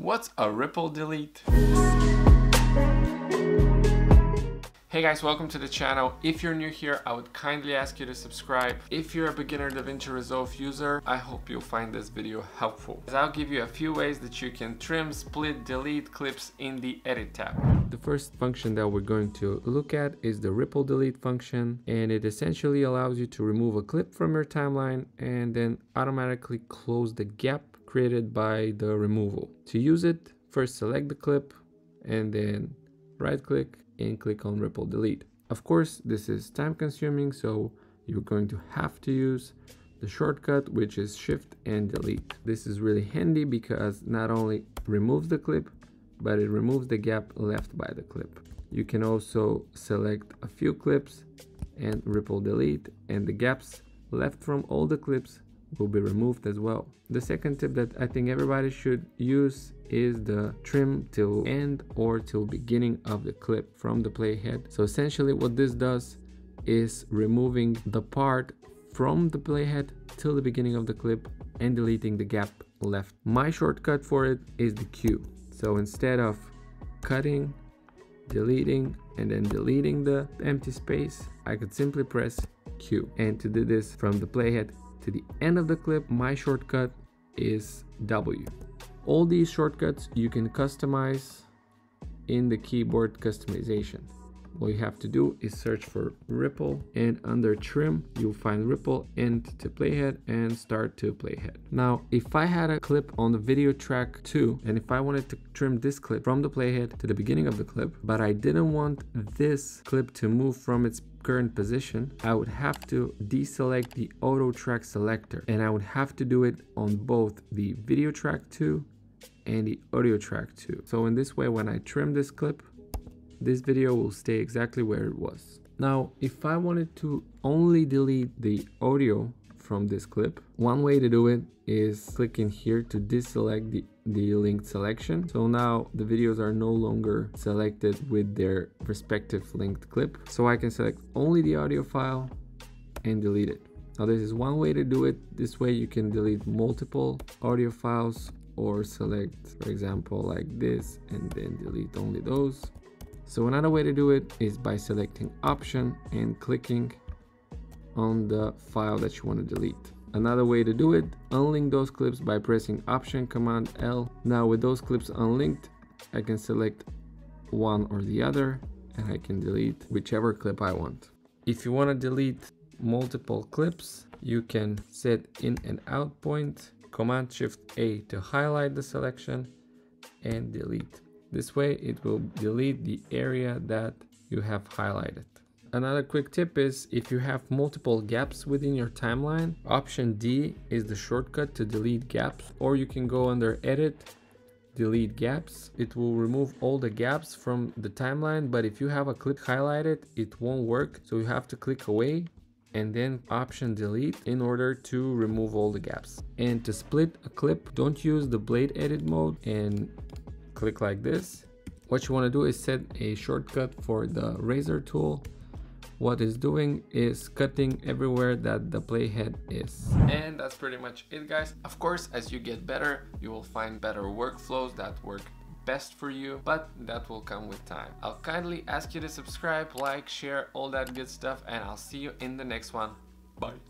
What's a ripple delete? Hey guys, welcome to the channel. If you're new here, I would kindly ask you to subscribe. If you're a beginner DaVinci Resolve user, I hope you'll find this video helpful. I'll give you a few ways that you can trim, split, delete clips in the Edit tab. The first function that we're going to look at is the ripple delete function, and it essentially allows you to remove a clip from your timeline and then automatically close the gap created by the removal. To use it, first select the clip and then right click and click on ripple delete. Of course, this is time consuming, so you're going to have to use the shortcut, which is shift and delete. This is really handy because not only removes the clip, but it removes the gap left by the clip. You can also select a few clips and ripple delete and the gaps left from all the clips will be removed as well. The second tip that I think everybody should use is the trim till end or till beginning of the clip from the playhead. So essentially what this does is removing the part from the playhead till the beginning of the clip and deleting the gap left. My shortcut for it is the Q. So instead of cutting, deleting, and then deleting the empty space, I could simply press Q. And to do this from the playhead to the end of the clip, my shortcut is W. All these shortcuts you can customize in the keyboard customization. All you have to do is search for ripple and under trim, you'll find ripple end to playhead and start to playhead. Now, if I had a clip on the video track 2 and if I wanted to trim this clip from the playhead to the beginning of the clip, but I didn't want this clip to move from its current position, I would have to deselect the auto track selector and I would have to do it on both the video track 2 and the audio track 2. So in this way, when I trim this clip, this video will stay exactly where it was. Now, if I wanted to only delete the audio from this clip, one way to do it is clicking here to deselect the, the linked selection. So now the videos are no longer selected with their respective linked clip. So I can select only the audio file and delete it. Now this is one way to do it. This way you can delete multiple audio files or select, for example, like this and then delete only those. So another way to do it is by selecting option and clicking on the file that you want to delete. Another way to do it, unlink those clips by pressing option command L. Now with those clips unlinked, I can select one or the other and I can delete whichever clip I want. If you want to delete multiple clips, you can set in and out point, command shift A to highlight the selection and delete. This way it will delete the area that you have highlighted. Another quick tip is if you have multiple gaps within your timeline, option D is the shortcut to delete gaps or you can go under edit, delete gaps. It will remove all the gaps from the timeline but if you have a clip highlighted it won't work so you have to click away and then option delete in order to remove all the gaps. And to split a clip, don't use the blade edit mode and click like this. What you want to do is set a shortcut for the razor tool. What it's doing is cutting everywhere that the playhead is. And that's pretty much it guys. Of course, as you get better, you will find better workflows that work best for you, but that will come with time. I'll kindly ask you to subscribe, like, share, all that good stuff, and I'll see you in the next one. Bye.